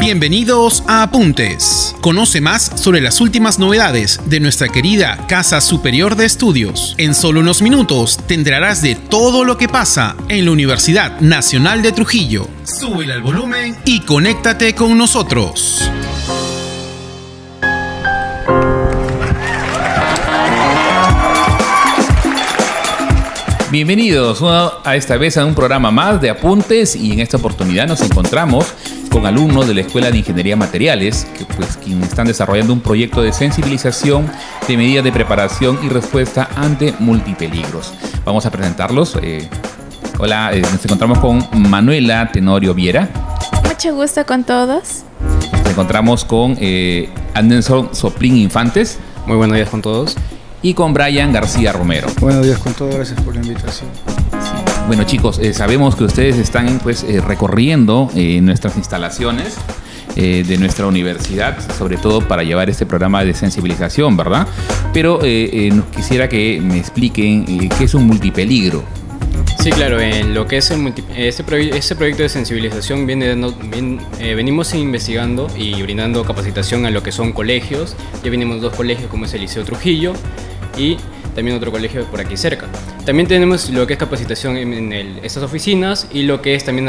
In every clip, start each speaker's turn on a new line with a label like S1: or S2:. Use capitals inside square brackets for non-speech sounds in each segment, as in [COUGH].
S1: Bienvenidos a Apuntes. Conoce más sobre las últimas novedades de nuestra querida Casa Superior de Estudios. En solo unos minutos te enterarás de todo lo que pasa en la Universidad Nacional de Trujillo. Sube al volumen y conéctate con nosotros.
S2: Bienvenidos a esta vez a un programa más de apuntes y en esta oportunidad nos encontramos con alumnos de la Escuela de Ingeniería Materiales, que pues quienes están desarrollando un proyecto de sensibilización de medidas de preparación y respuesta ante multipeligros. Vamos a presentarlos. Eh, hola, eh, nos encontramos con Manuela Tenorio Viera.
S3: Mucho gusto con todos.
S2: Nos encontramos con eh, Anderson Soplín Infantes.
S4: Muy buenos días con todos
S2: y con Brian García Romero.
S5: Buenos días con todos, gracias por la invitación.
S2: Bueno chicos, eh, sabemos que ustedes están pues eh, recorriendo eh, nuestras instalaciones de nuestra universidad, sobre todo para llevar este programa de sensibilización, ¿verdad? Pero nos quisiera que me expliquen qué es un multipeligro.
S4: Sí, claro, en lo que es el este, proyecto de sensibilización viene dando, venimos investigando y brindando capacitación a lo que son colegios. Ya venimos dos colegios como es el Liceo Trujillo y también otro colegio por aquí cerca. También tenemos lo que es capacitación en, estas oficinas y lo que es también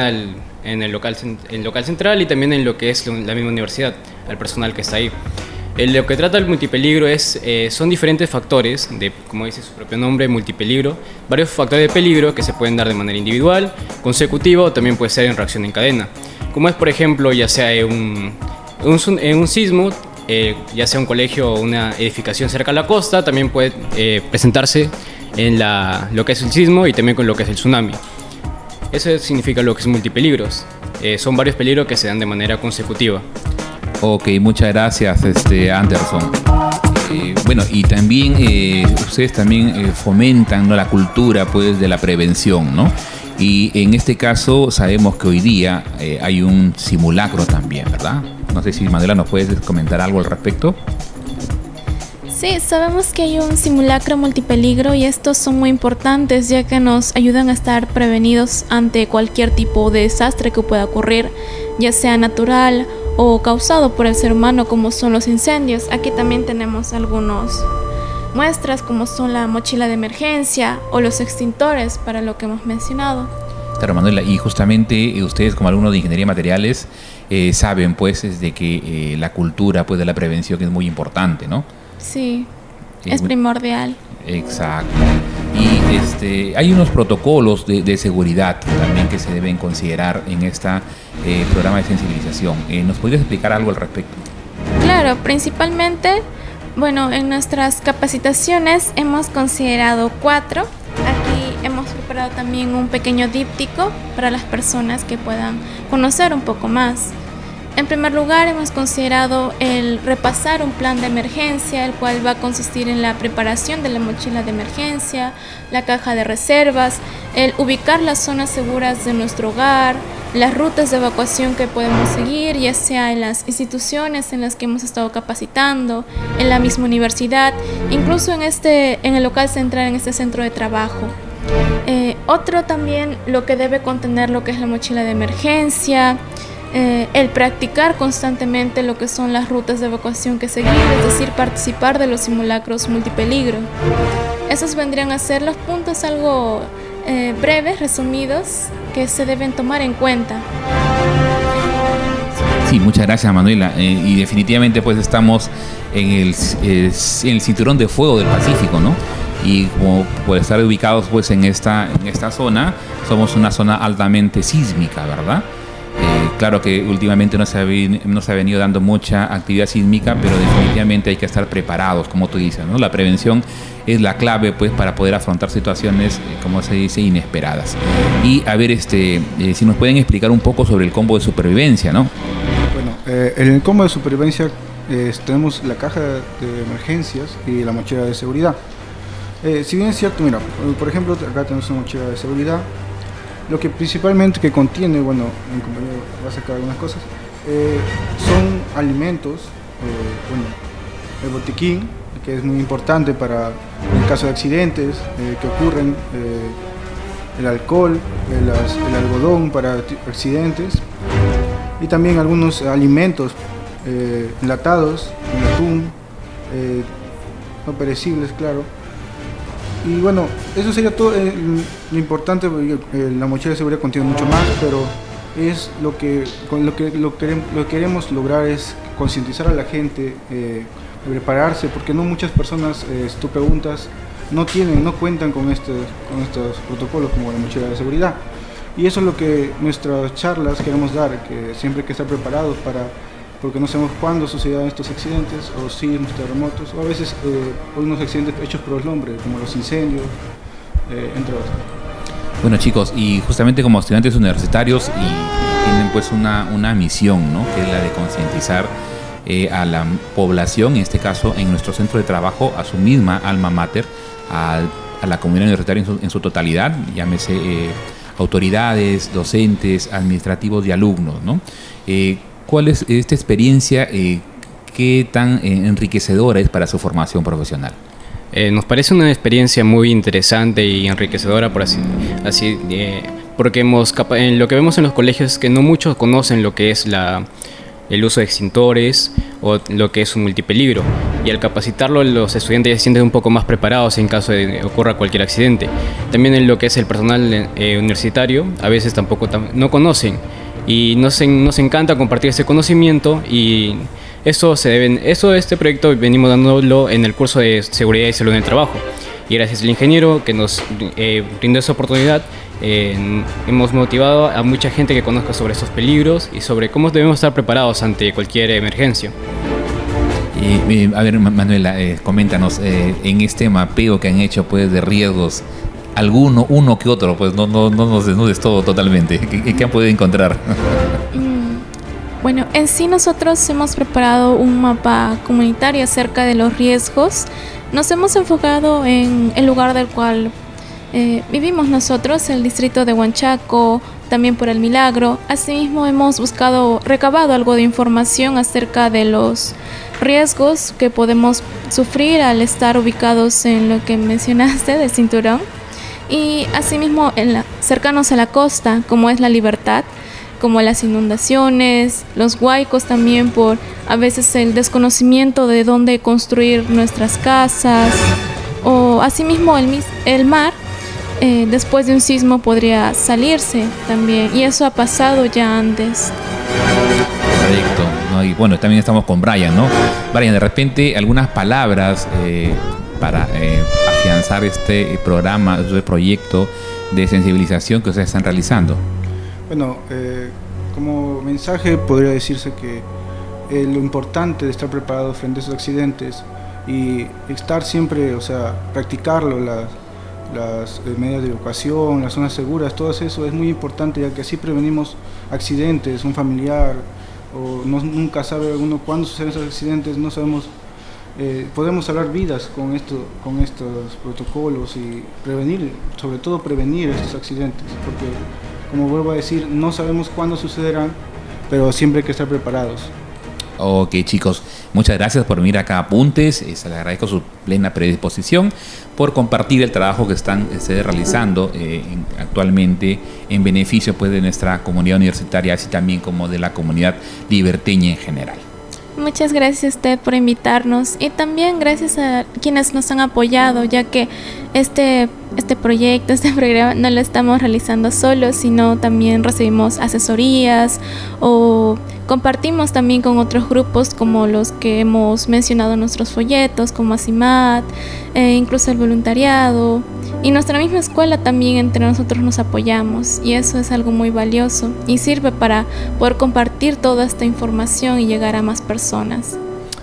S4: en el local, el local central y también en lo que es la misma universidad, al personal que está ahí. lo que trata el multipeligro es, eh, son diferentes factores, de, como dice su propio nombre, multipeligro, varios factores de peligro que se pueden dar de manera individual, consecutiva o también puede ser en reacción en cadena. Como es, por ejemplo, ya sea un, un, un sismo, eh, ya sea un colegio o una edificación cerca a la costa, también puede eh, presentarse en la, lo que es el sismo y también con lo que es el tsunami. Eso significa lo que es multipeligros. Eh, son varios peligros que se dan de manera consecutiva.
S2: Ok, muchas gracias, este Anderson. bueno, y también ustedes también fomentan ¿no? la cultura pues, de la prevención, ¿no? Y en este caso sabemos que hoy día hay un simulacro también, ¿verdad? No sé si Manuela nos puedes comentar algo al respecto.
S3: Sí, sabemos que hay un simulacro multipeligro y estos son muy importantes ya que nos ayudan a estar prevenidos ante cualquier tipo de desastre que pueda ocurrir, ya sea natural o causado por el ser humano como son los incendios. Aquí también tenemos algunas muestras como son la mochila de emergencia o los extintores para lo que hemos mencionado.
S2: Claro, y justamente eh, ustedes como alumnos de Ingeniería Materiales eh, saben pues es de que eh, la cultura pues de la prevención es muy importante, ¿no?
S3: Sí, es primordial.
S2: Exacto. Y este, hay unos protocolos de, seguridad también que se deben considerar en este programa de sensibilización. ¿Nos podrías explicar algo al respecto?
S3: Claro, principalmente, bueno, en nuestras capacitaciones hemos considerado cuatro. Aquí hemos preparado también un pequeño díptico para las personas que puedan conocer un poco más. En primer lugar, hemos considerado el repasar un plan de emergencia, el cual va a consistir en la preparación de la mochila de emergencia, la caja de reservas, el ubicar las zonas seguras de nuestro hogar, las rutas de evacuación que podemos seguir, ya sea en las instituciones en las que hemos estado capacitando, en la misma universidad, incluso en, este, en el local central, en este centro de trabajo. Eh, otro también lo que debe contener lo que es la mochila de emergencia, eh, el practicar constantemente lo que son las rutas de evacuación que seguir, es decir, participar de los simulacros multipeligro. Esos vendrían a ser los puntos algo eh, breves, resumidos, que se deben tomar en cuenta.
S2: Sí, muchas gracias Manuela. Eh, y definitivamente pues estamos en el, cinturón de fuego del Pacífico, ¿no? y como por estar ubicados pues en esta, en esta zona, somos una zona altamente sísmica, ¿verdad? Claro que últimamente no se, ha, venido dando mucha actividad sísmica, pero definitivamente hay que estar preparados, como tú dices, ¿no? La prevención es la clave pues para poder afrontar situaciones, eh, como se dice, inesperadas. Y a ver, este, eh, si nos pueden explicar un poco sobre el combo de supervivencia, ¿no?
S5: Bueno, eh, en el combo de supervivencia tenemos la caja de emergencias y la mochila de seguridad. si bien es cierto, mira, por ejemplo, acá tenemos una mochila de seguridad, lo que principalmente que contiene, bueno, mi compañero va a sacar algunas cosas, eh, son alimentos, eh, bueno, el botiquín, que es muy importante para en caso de accidentes eh, que ocurren, el alcohol, el, algodón para accidentes, y también algunos alimentos enlatados, en atún, no perecibles, claro. Y bueno, eso sería todo eh, lo importante, la mochila de seguridad contiene mucho más, pero es lo que, lo que, lo queremos, lo queremos lograr es concientizar a la gente, prepararse, porque no muchas personas, tú preguntas, no tienen, no cuentan con, este, con estos protocolos como la mochila de seguridad. Y eso es lo que nuestras charlas queremos dar, que siempre hay que estar preparados para, porque no sabemos cuándo sucederán estos accidentes, o sismos, terremotos, o a veces eh, unos accidentes hechos por el hombre, como los incendios, eh, entre otros.
S2: Bueno chicos, y justamente como estudiantes universitarios tienen pues una, una misión, ¿no? que es la de concientizar eh, a la población, en este caso en nuestro centro de trabajo, a su misma alma mater, a, la comunidad universitaria en su, en su totalidad, llámese autoridades, docentes, administrativos y alumnos. ¿no? Eh, ¿Cuál es esta experiencia? Eh, ¿Qué tan eh, enriquecedora es para su formación profesional?
S4: nos parece una experiencia muy interesante y enriquecedora, por así, así porque hemos, en lo que vemos en los colegios es que no muchos conocen lo que es la, el uso de extintores o lo que es un multipeligro. Y al capacitarlo, los estudiantes ya se sienten un poco más preparados en caso de que ocurra cualquier accidente. También en lo que es el personal eh, universitario, a veces tampoco no conocen. Y nos, nos encanta compartir ese conocimiento y eso se deben, eso este proyecto venimos dándolo en el curso de seguridad y salud en el trabajo. Y gracias al ingeniero que nos eh, brindó esa oportunidad, hemos motivado a mucha gente que conozca sobre esos peligros y sobre cómo debemos estar preparados ante cualquier emergencia.
S2: Y, a ver, Manuela, eh, coméntanos, eh, en este mapeo que han hecho pues, de riesgos, alguno, uno que otro, pues no, no, no nos desnudes todo totalmente. ¿Qué, han podido encontrar?
S3: Mm, bueno, en sí nosotros hemos preparado un mapa comunitario acerca de los riesgos. Nos hemos enfocado en el lugar del cual eh, vivimos nosotros, el distrito de Huanchaco, también por el Milagro. Asimismo hemos buscado, recabado algo de información acerca de los riesgos que podemos sufrir al estar ubicados en lo que mencionaste del cinturón. Y asimismo en la, cercanos a la costa, como es la libertad, como las inundaciones, los huaicos también por a veces el desconocimiento de dónde construir nuestras casas, o asimismo el, el mar eh, después de un sismo podría salirse también. Y eso ha pasado ya antes.
S2: Correcto. Y bueno, también estamos con Brian, ¿no? Brian, de repente algunas palabras eh, para eh, afianzar este programa, este proyecto de sensibilización que ustedes están realizando.
S5: Bueno, como mensaje podría decirse que lo importante de estar preparado frente a esos accidentes y estar siempre, o sea, practicarlo, las las eh, medidas de educación, las zonas seguras, todo eso es muy importante ya que así prevenimos accidentes, un familiar, o nunca sabe uno cuándo suceden esos accidentes, no sabemos, eh, podemos salvar vidas con, esto, con estos protocolos y prevenir, sobre todo prevenir estos accidentes, porque como vuelvo a decir, no sabemos cuándo sucederán, pero siempre hay que estar preparados.
S2: Ok chicos, muchas gracias por venir acá a Apuntes, les agradezco su plena predisposición por compartir el trabajo que están este, realizando eh, actualmente en beneficio pues, de nuestra comunidad universitaria, así también como de la comunidad liberteña en general.
S3: Muchas gracias a usted por invitarnos. Y también gracias a quienes nos han apoyado, ya que este, este proyecto, [LAUGHS] este programa no lo estamos realizando solos, sino también recibimos asesorías o compartimos también con otros grupos como los que hemos mencionado en nuestros folletos, como ASIMAT, e incluso el voluntariado. Y nuestra misma escuela también entre nosotros nos apoyamos y eso es algo muy valioso y sirve para poder compartir toda esta información y llegar a más personas.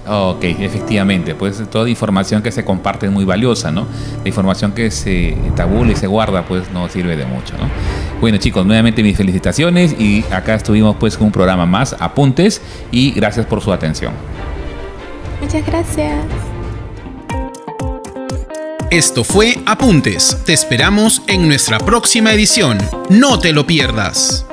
S2: Ok, efectivamente, pues toda información que se comparte es muy valiosa, ¿no? La información que se tabula y se guarda, pues no sirve de mucho, ¿no? Bueno chicos, nuevamente mis felicitaciones y acá estuvimos pues con un programa más, Apuntes, y gracias por su atención.
S3: Muchas gracias.
S1: Esto fue Apuntes. Te esperamos en nuestra próxima edición. No te lo pierdas.